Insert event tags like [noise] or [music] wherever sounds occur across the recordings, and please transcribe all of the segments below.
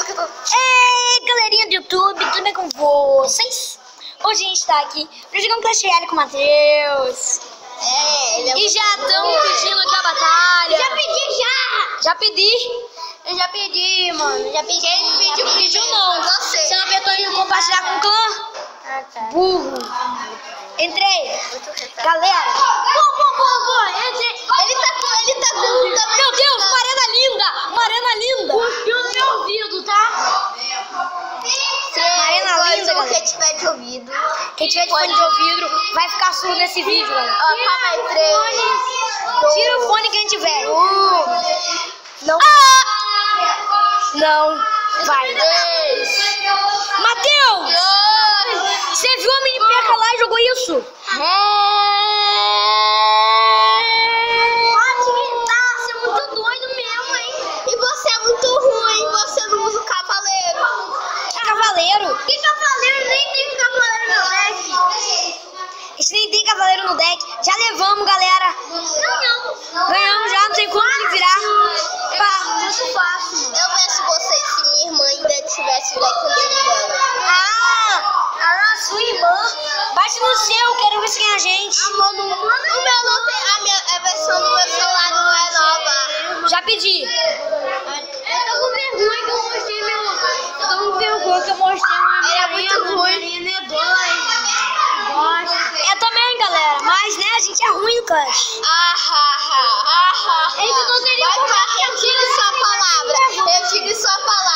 Ei, galerinha do YouTube, tudo bem com vocês? Hoje a gente tá aqui pra jogar um Clash Royale com o Matheus. É, ele é E já estão pedindo aqui a batalha. Já pedi, já! Já pedi. Eu já pedi, mano. Já pedi. Quem pediu, Pediu não. Você. Você não apertou em compartilhar com o clã? Ah, tá. Burro. Entrei. Galera. Bom, bom, bom, bom. Entre... Ele tá com... Ele tá com... Meu Deus, uma arena linda. Uma arena linda. Cuspiu no meu ouvido, tá? Marina linda, galera. Quem tiver de ouvido. Quem tiver de fone de ouvido vai ficar surdo nesse vídeo, galera. Ó, calma aí. Três. Tira o fone quem tiver. Um. Não. Não. Vai. Três. Matheus! Você viu a mini peca lá e jogou isso? Você Já pedi. Eu tô com vergonha que eu mostrei meu. Eu tô com vergonha que eu mostrei uma Ele é muito ruim. é dois. Eu também, galera. Mas, né, a gente é ruim no Clash. Ah, ah, ah, ah, ah. Ele não teria Vai, como vai, Eu tive sua palavra. Eu tive sua palavra.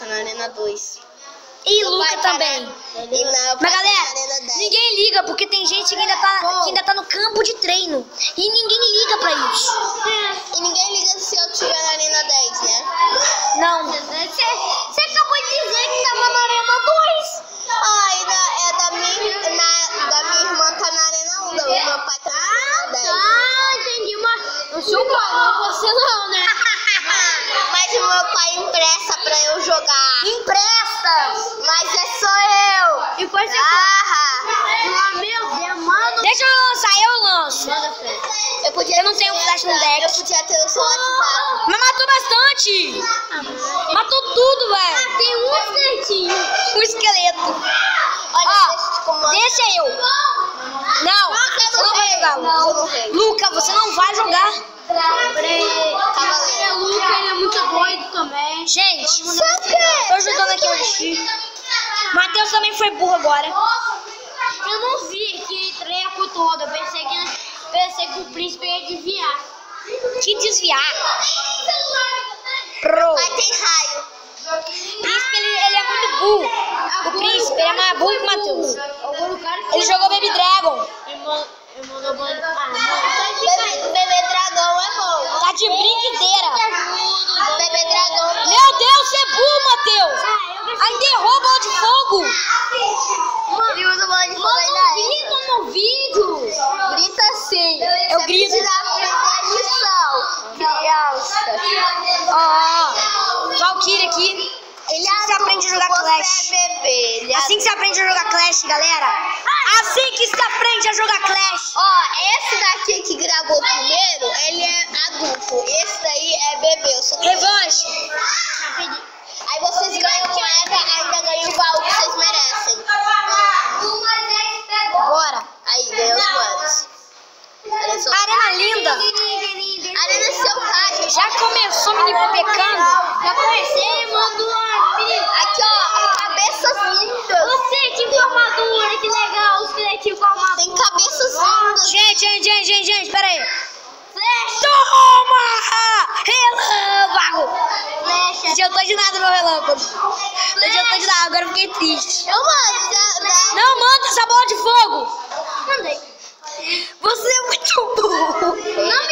2, ele na Arena 2. E Meu Luca também. Mas galera, Arena 10. ninguém liga, porque tem gente que ainda, tá, que ainda tá no campo de treino. E ninguém liga pra isso. E ninguém liga se eu tiver na Arena 10, né? Não. Eu. Ah, meu Deus, mano. Deixa eu lançar, eu lanço. Manda. Eu, podia Eu não tenho flash no deck. Eu podia ter o seu. Mas matou bastante. Matou tudo, velho. Tem um certinho. Um esqueleto. Olha, Ó, deixa eu. Não, você não vai jogar, Luca. Luca, você não vai jogar. Cavaleiro. Luca, ele é muito doido também. Gente, tô ajudando aqui o Elixir. Matheus também foi burro agora. Eu não vi que treco todo. Eu pensei que, pensei que o príncipe ia desviar. Que desviar. Que você aprende a jogar Clash, galera. Assim que você aprende a jogar Clash. Ó, esse daqui que gravou primeiro, ele é adulto. Gente, gente, pera aí. Toma! Relâmpago! Flecha. Adiantou de nada meu relâmpago. Não adiantou de nada, agora eu fiquei triste. Eu mando. dá- Não manda essa bola de fogo! Mandei. Você é muito burro! Não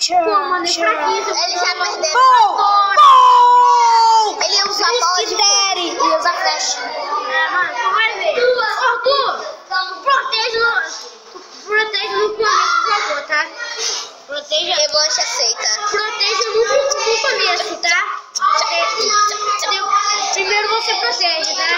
Tchau. Pô, mano, é fraquinho. Ele já perdeu. Gol! Gol! Ele usa a bola de Mistério. fogo e usa flecha. É, mano, tu vai ver. Arthur, protege no, protege no começo, por favor, tá? Proteja, Revanche aceita. proteja no, no começo, tá? Primeiro você protege, tá?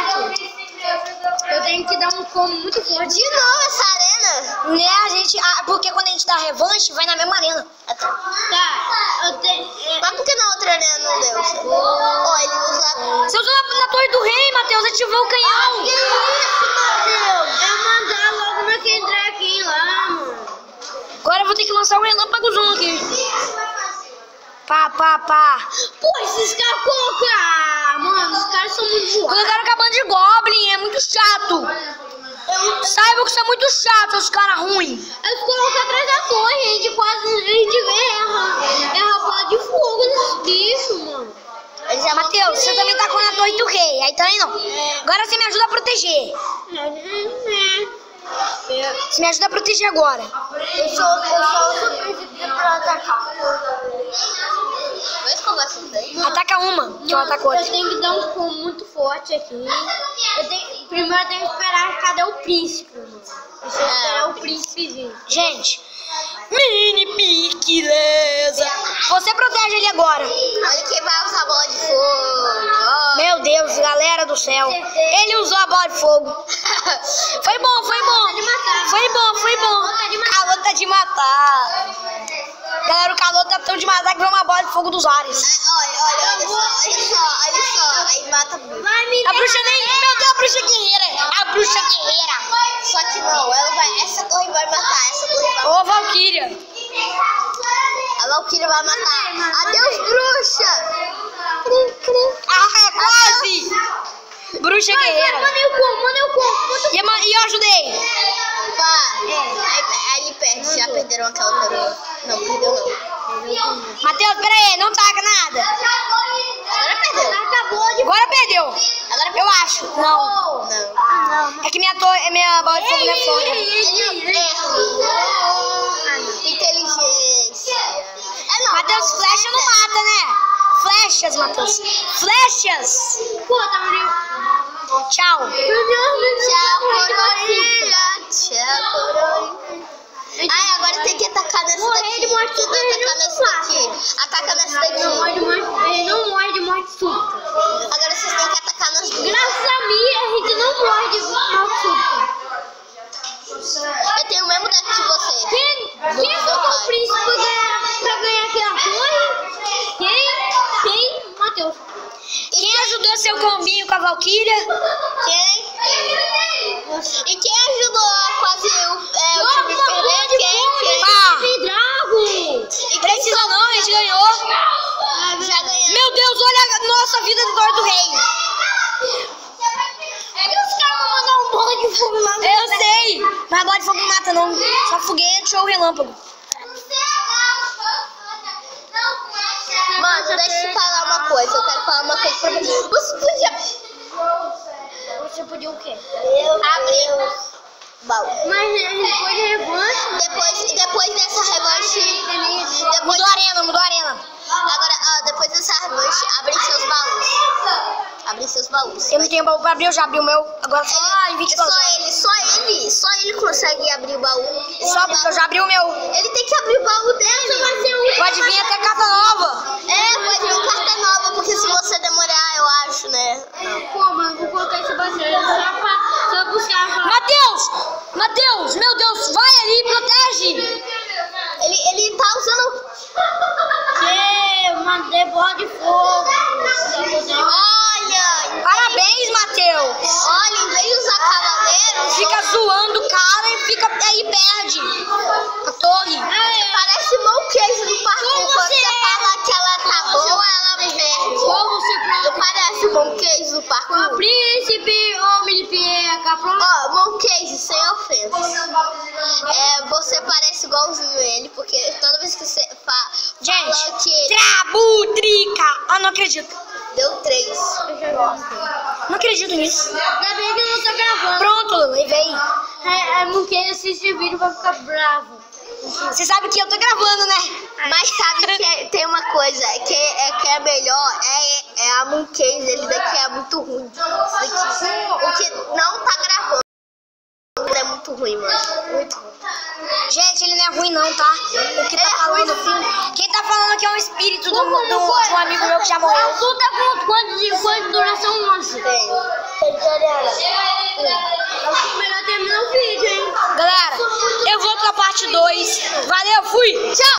Eu tenho que dar um combo muito forte. De novo essa arena. Né, a gente. ah, porque quando a gente dá revanche, vai na mesma arena. Tá, eu tenho... é, Mas por que na outra arena não deu? Ó, ele usa. Você usou na, na torre do rei, Matheus, ativou o canhão. Que isso, Matheus? Eu mandar logo naquele draquinho lá, mano. Agora eu vou ter que lançar um relâmpagozão aqui. Pá, pá, pá. Pô, esses caras colocaram. Mano, os caras são muito zoados. Colocaram acabando de Goblin, é muito chato. Saiba que isso é muito chato, os caras ruins. Eles colocam atrás da torre, a gente quase a gente erra. Erra a bola de fogo nesses bichos, mano. Ele já Matheus, você também tá com a torre do rei, aí também não. Agora você me ajuda a proteger. Você me ajuda a proteger agora. Eu sou, eu sou o príncipe pra atacar. Ataca uma, que eu ataco Eu outra. tenho que dar um combo muito forte aqui. Eu tenho, primeiro eu tenho que esperar cadê o príncipe, mano. Eu esperar o príncipe vir. Gente, mini piquileza. Você protege ele agora. Olha quem vai usar bola de fogo. Meu Deus, galera do céu. Ele usou a bola de fogo. [laughs] Foi bom, foi bom. Foi bom, foi bom. Calor tá de matar. Galera, o calor tá tão de matar que veio uma bola de fogo dos ares. Olha, olha, olha só, olha só, olha só. Aí mata. Vai me A bruxa nem. Meu Deus, a bruxa guerreira. A bruxa guerreira. Só que não, ela vai. Essa torre vai matar, essa torre vai Ô, Valkyria. A Valkyria vai matar. Adeus, bruxa! Ah, é quase. Bruxa guerreira. Manda eu como, manda eu como. E eu, e eu ajudei. Pá, aí, aí ele perde. Já perderam aquela coroa. Não, perdeu não. Matheus, pera aí, não taca nada. Agora perdeu. Acabou de Agora perdeu. Agora Eu acho. Não. Não. É que minha, torre, minha bola de fogo não é forte. Inteligência. É não. Matheus, flecha não mata, né? Flechas, Matheus. Flechas. Pô, tá meio... Tchau. Tchau, coroinha. Tchau, coroinha. Ai, agora tem que atacar nessa daqui. súbita, atacar nessa daqui. Ataca nessa daqui. Valkyria? Quem? E quem ajudou a quase o, é, o time perder? de Quem? fogo Quem? Pá. nesse Drago. E quem Precisa não, a gente ganhou. já ganhou? Meu Deus, olha a nossa vida de Torre do Rei. Um Eu sei. Mas bola de fogo não mata, não. Só foguete ou relâmpago. Mano, deixa eu falar uma coisa. Eu quero falar uma coisa pra você. Você podia Você podia o quê? abrir o baú. Mas a gente pode revanche. Depois, depois dessa revanche. Depois, Mudou a arena, mudou a arena. agora, ó, depois dessa revanche, abre seus baús. Abre seus baús. Eu não tenho baú pra abrir, eu já abri o meu. Agora só em Ele, 24 só horas. ele, só ele, só ele consegue abrir o baú. Só porque eu já abri o meu. Ele tem que abrir o baú dele. Pode vir até carta nova. É, pode vir carta nova, não acredito. deu três. Não acredito nisso. Ainda bem que eu não tô gravando. Pronto, levei. É, é ele assiste o vídeo vai ficar bravo. Você sabe que eu tô gravando, né? Mas sabe que é- tem uma coisa que é, que é melhor, é, é a Mooncase, ele daqui é muito ruim. Daqui, o que não tá gravando é muito ruim, mano. Gente, ele não é ruim não, tá? O que tá falando... Quem tá falando aqui é um espírito do, do, de um amigo meu que já morreu. Tu tá com quanto de, quanto duração nossa? Tem. Acho que melhor terminar o vídeo, hein? Galera, eu vou pra parte 2. Valeu, fui! Tchau!